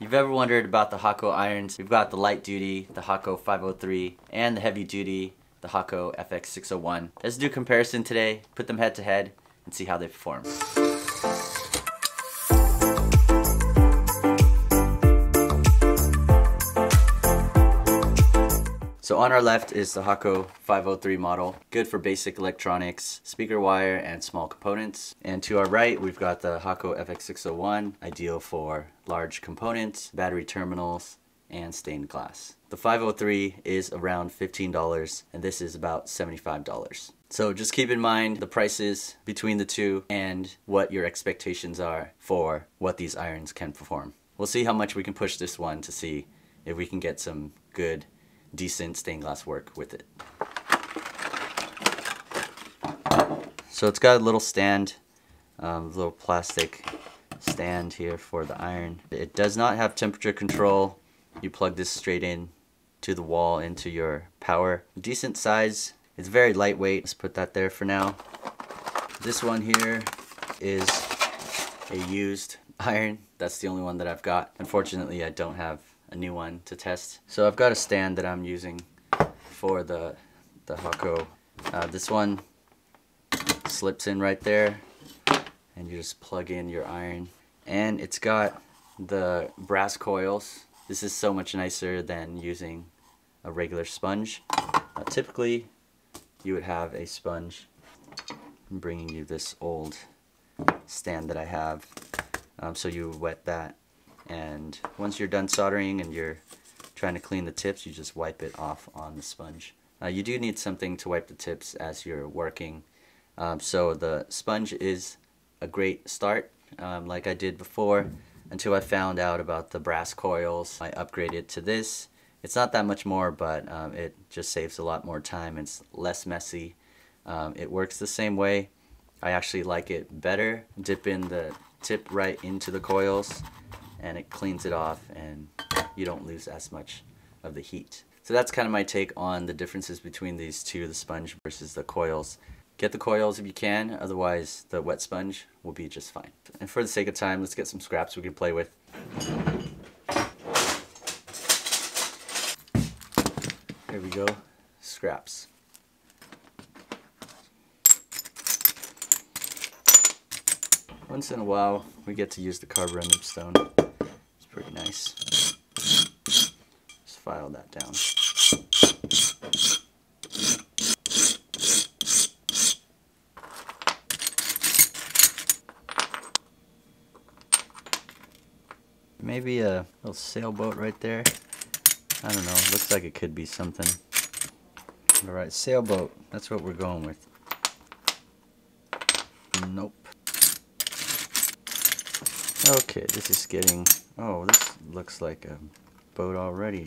you've ever wondered about the Hakko irons, we've got the light duty, the Hakko 503, and the heavy duty, the Hakko FX601. Let's do a comparison today, put them head to head, and see how they perform. On our left is the Hakko 503 model, good for basic electronics, speaker wire, and small components. And to our right, we've got the Hakko FX601, ideal for large components, battery terminals, and stained glass. The 503 is around $15 and this is about $75. So just keep in mind the prices between the two and what your expectations are for what these irons can perform. We'll see how much we can push this one to see if we can get some good decent stained glass work with it. So it's got a little stand, um, little plastic stand here for the iron. It does not have temperature control. You plug this straight in to the wall into your power. Decent size. It's very lightweight. Let's put that there for now. This one here is a used iron. That's the only one that I've got. Unfortunately, I don't have a new one to test. So I've got a stand that I'm using for the, the Hakko. Uh, this one slips in right there and you just plug in your iron. And it's got the brass coils. This is so much nicer than using a regular sponge. Uh, typically you would have a sponge. I'm bringing you this old stand that I have. Um, so you wet that and once you're done soldering and you're trying to clean the tips you just wipe it off on the sponge. Uh, you do need something to wipe the tips as you're working. Um, so the sponge is a great start um, like I did before until I found out about the brass coils. I upgraded to this. It's not that much more but um, it just saves a lot more time. It's less messy. Um, it works the same way. I actually like it better. Dip in the tip right into the coils and it cleans it off and you don't lose as much of the heat. So that's kind of my take on the differences between these two, the sponge versus the coils. Get the coils if you can, otherwise the wet sponge will be just fine. And for the sake of time, let's get some scraps we can play with. Here we go, scraps. Once in a while, we get to use the carborundum stone pretty nice. Just file that down. Maybe a little sailboat right there. I don't know, looks like it could be something. Alright, sailboat, that's what we're going with. Okay, this is getting Oh, this looks like a boat already.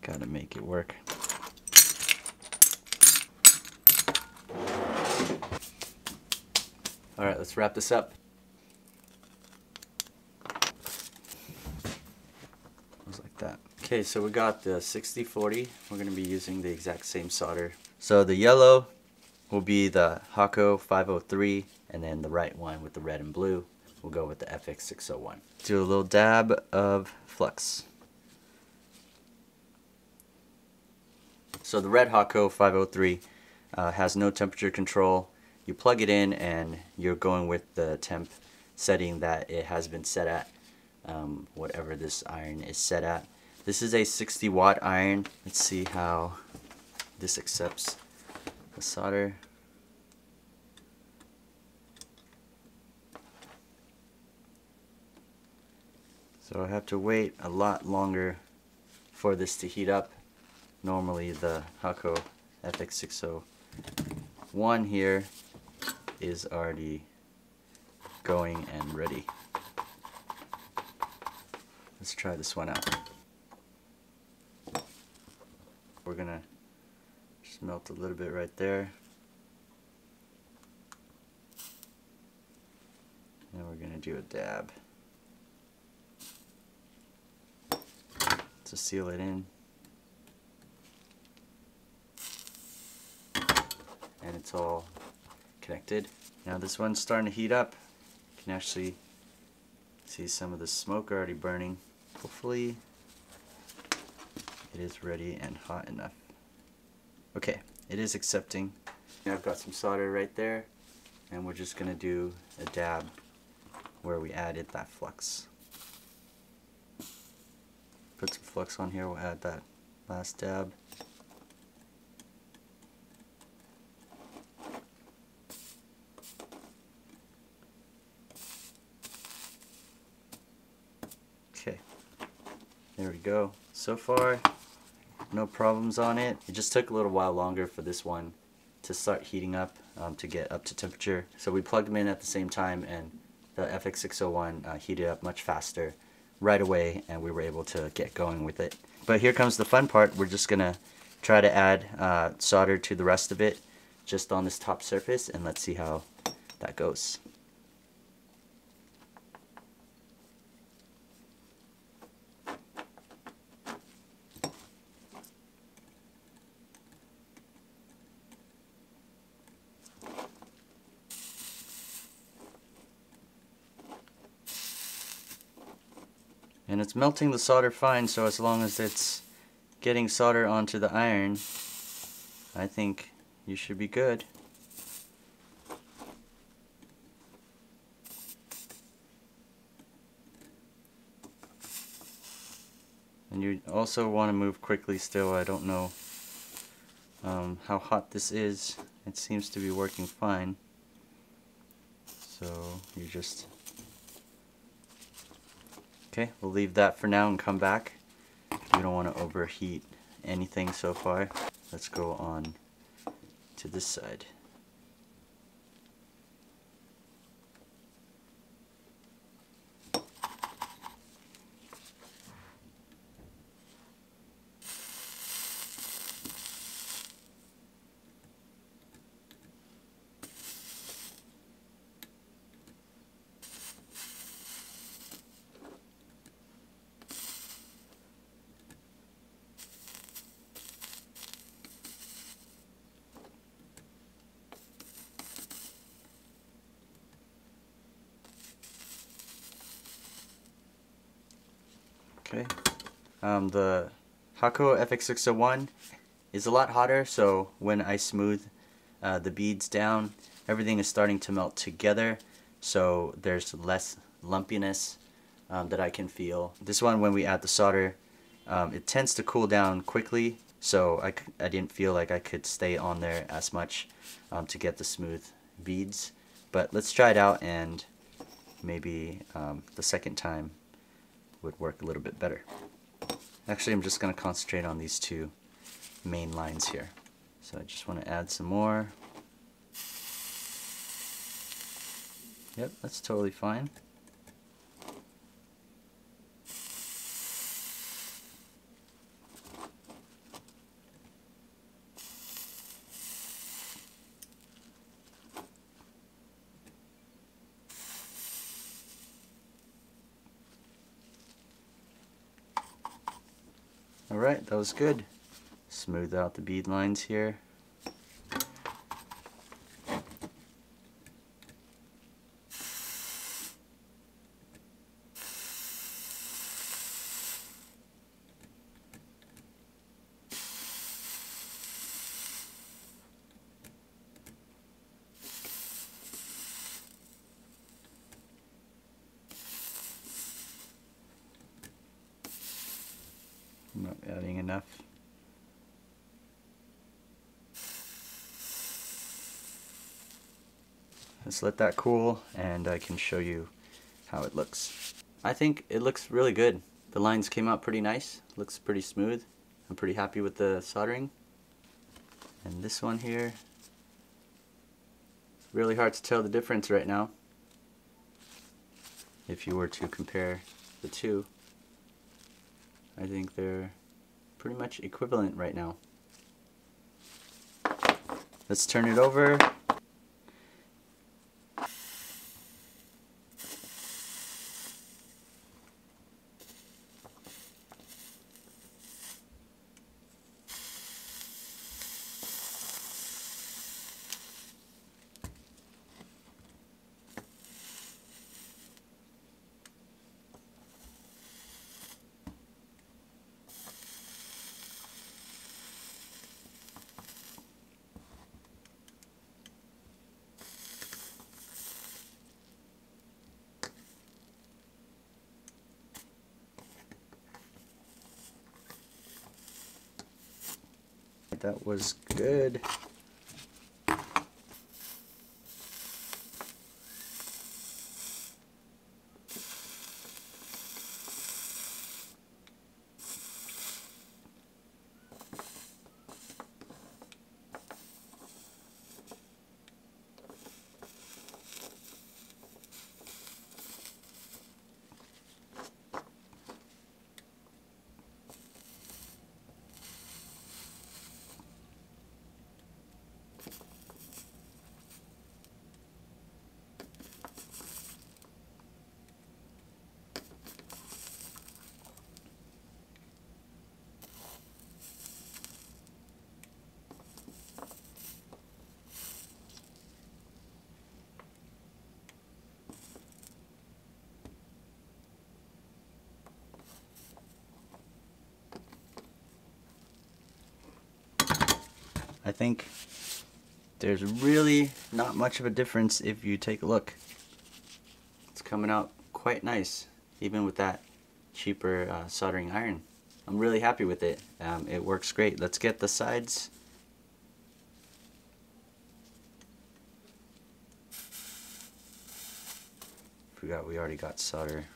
Gotta make it work. Alright, let's wrap this up. Okay, so we got the 6040. We're going to be using the exact same solder. So the yellow will be the Hakko 503, and then the right one with the red and blue will go with the FX601. Do a little dab of flux. So the red Hakko 503 uh, has no temperature control. You plug it in and you're going with the temp setting that it has been set at, um, whatever this iron is set at. This is a 60 watt iron. Let's see how this accepts the solder. So I have to wait a lot longer for this to heat up. Normally the Hakko FX601 here is already going and ready. Let's try this one out. We're gonna just melt a little bit right there. And we're gonna do a dab. to seal it in. And it's all connected. Now this one's starting to heat up. You can actually see some of the smoke already burning. Hopefully it is ready and hot enough. Okay, it is accepting. Now I've got some solder right there and we're just going to do a dab where we added that flux. Put some flux on here, we'll add that last dab. Okay, there we go. So far, no problems on it. It just took a little while longer for this one to start heating up um, to get up to temperature. So we plugged them in at the same time and the FX601 uh, heated up much faster right away and we were able to get going with it. But here comes the fun part. We're just to try to add uh, solder to the rest of it just on this top surface and let's see how that goes. And it's melting the solder fine, so as long as it's getting solder onto the iron, I think you should be good. And you also want to move quickly still. I don't know um, how hot this is. It seems to be working fine. So you just Okay, we'll leave that for now and come back. We don't want to overheat anything so far. Let's go on to this side. Okay. Um, the Hakko FX601 is a lot hotter, so when I smooth uh, the beads down, everything is starting to melt together, so there's less lumpiness um, that I can feel. This one, when we add the solder, um, it tends to cool down quickly, so I, I didn't feel like I could stay on there as much um, to get the smooth beads. But let's try it out and maybe um, the second time would work a little bit better. Actually, I'm just going to concentrate on these two main lines here. So I just want to add some more. Yep, that's totally fine. Alright, that was good. Smooth out the bead lines here. I'm not adding enough. Let's let that cool and I can show you how it looks. I think it looks really good. The lines came out pretty nice, looks pretty smooth. I'm pretty happy with the soldering. And this one here, really hard to tell the difference right now if you were to compare the two. I think they're pretty much equivalent right now. Let's turn it over. That was good. I think there's really not much of a difference if you take a look. It's coming out quite nice, even with that cheaper uh, soldering iron. I'm really happy with it. Um, it works great. Let's get the sides. Forgot we already got solder.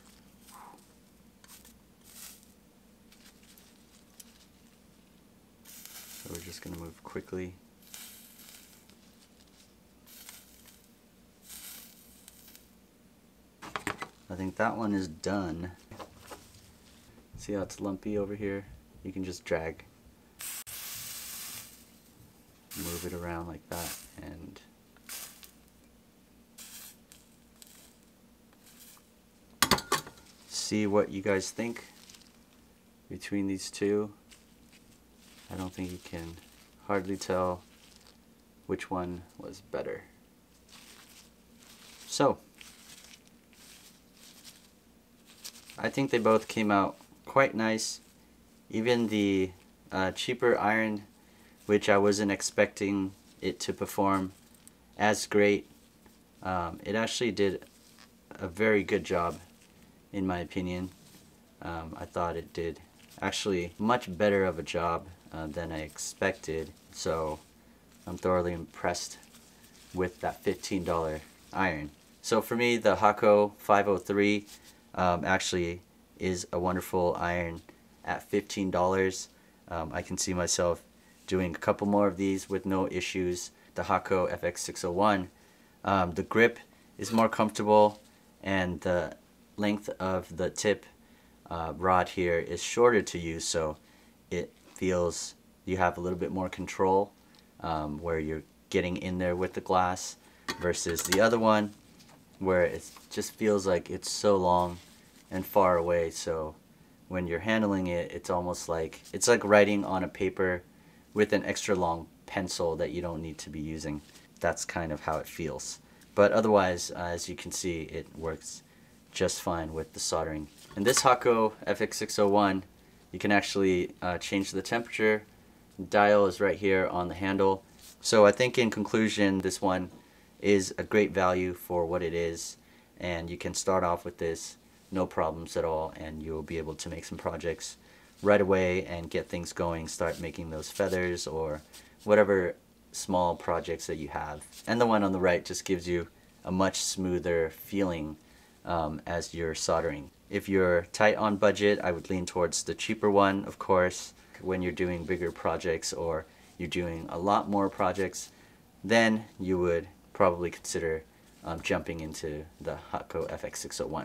So we're just going to move quickly. I think that one is done. See how it's lumpy over here? You can just drag, move it around like that, and see what you guys think between these two. I don't think you can hardly tell which one was better. So, I think they both came out quite nice. Even the uh, cheaper iron, which I wasn't expecting it to perform as great, um, it actually did a very good job in my opinion. Um, I thought it did actually much better of a job uh, than I expected. So I'm thoroughly impressed with that $15 iron. So for me, the Hakko 503 um, actually is a wonderful iron at $15. Um, I can see myself doing a couple more of these with no issues. The Hakko FX601. Um, the grip is more comfortable and the length of the tip uh, rod here is shorter to use so it feels you have a little bit more control um, where you're getting in there with the glass versus the other one where it just feels like it's so long and far away. So when you're handling it it's almost like it's like writing on a paper with an extra long pencil that you don't need to be using. That's kind of how it feels. But otherwise uh, as you can see it works just fine with the soldering. and this Hakko FX601, you can actually uh, change the temperature. Dial is right here on the handle. So I think in conclusion, this one is a great value for what it is. And you can start off with this, no problems at all, and you'll be able to make some projects right away and get things going, start making those feathers or whatever small projects that you have. And the one on the right just gives you a much smoother feeling um, as you're soldering. If you're tight on budget, I would lean towards the cheaper one, of course. When you're doing bigger projects or you're doing a lot more projects, then you would probably consider um, jumping into the Hakko FX601.